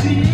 see.